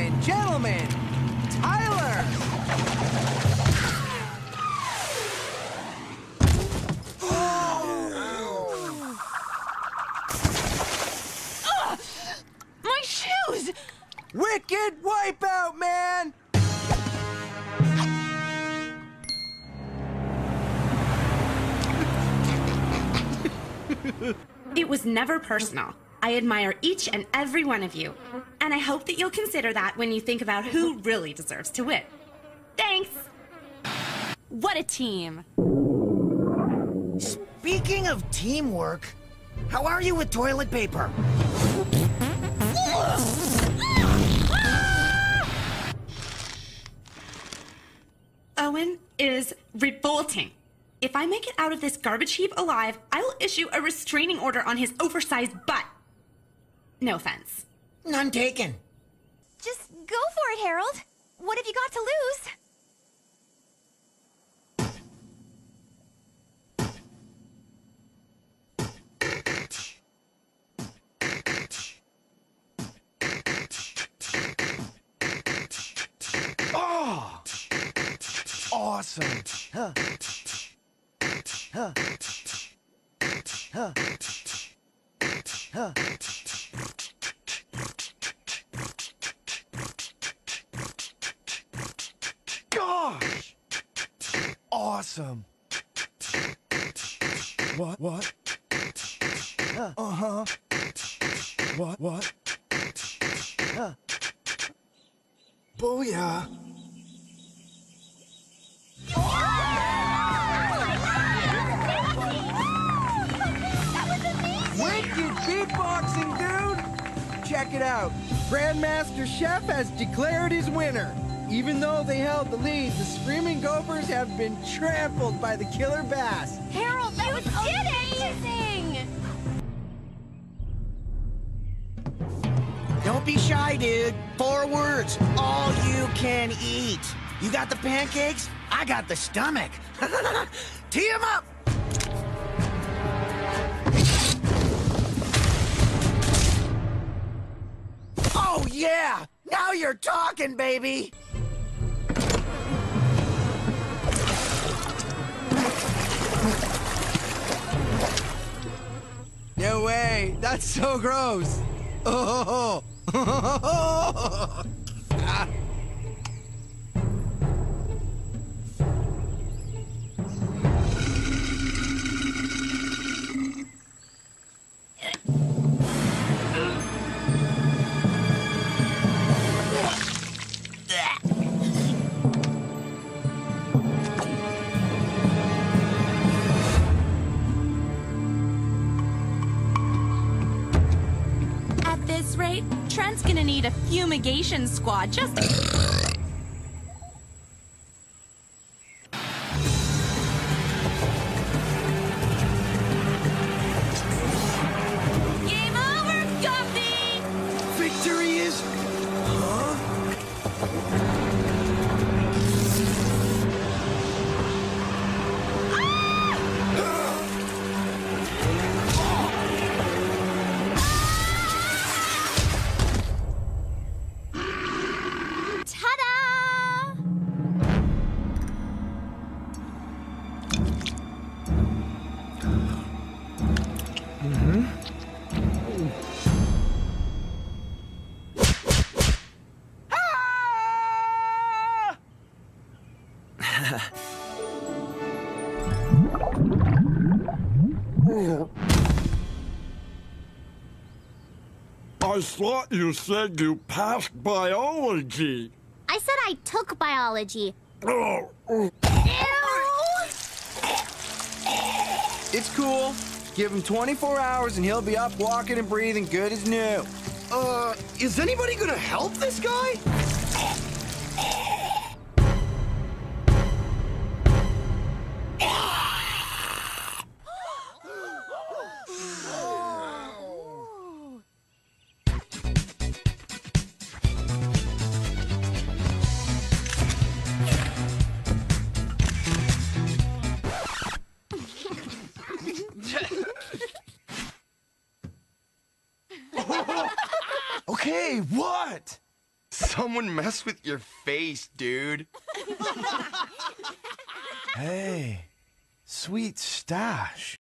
and gentlemen, Tyler! My shoes! Wicked wipeout, man! It was never personal. I admire each and every one of you. And I hope that you'll consider that when you think about who really deserves to win. Thanks! What a team! Speaking of teamwork, how are you with toilet paper? Owen is revolting. If I make it out of this garbage heap alive, I will issue a restraining order on his oversized butt. No offense. None taken. Just go for it, Harold. What have you got to lose? Oh! Awesome! Huh. Huh. Huh. Huh. Awesome! What? What? Uh-huh. What? What? Booyah! Wicked beatboxing, dude! Check it out. Grandmaster Chef has declared his winner. Even though they held the lead, the Screaming Gophers have been trampled by the Killer Bass. Harold, that was amazing! Don't be shy, dude. Four words. All you can eat. You got the pancakes? I got the stomach. Tee Tee 'em up! Oh, yeah! Now you're talking, baby! That's so gross! Oh! Trent's gonna need a fumigation squad just Game I thought you said you passed biology. I said I took biology. Oh, Ew! It's cool. Give him 24 hours and he'll be up walking and breathing good as new. Uh, is anybody gonna help this guy? Okay, what? Someone messed with your face, dude. Hey, sweet stash.